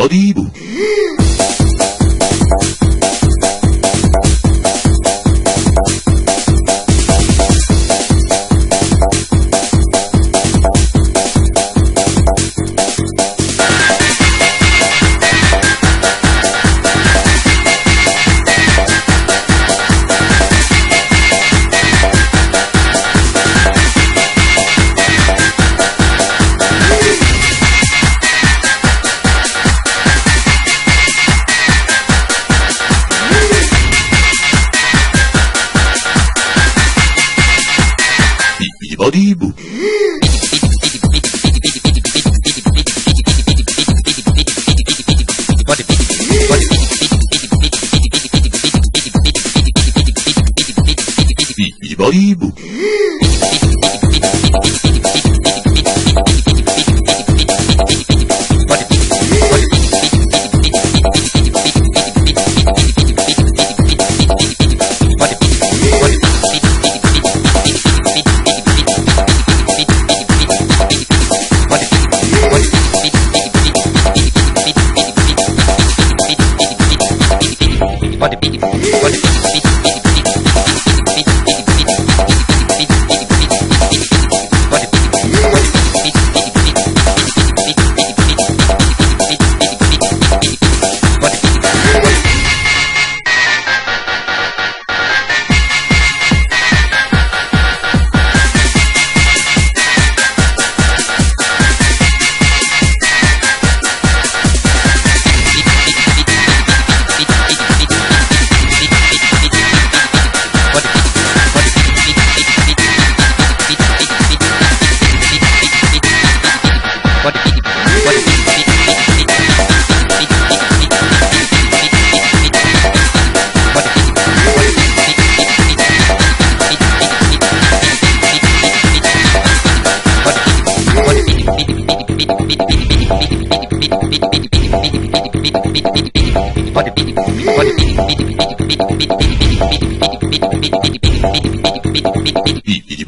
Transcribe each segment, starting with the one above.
Body boo. Body boo. Body boo.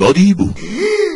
Body boo.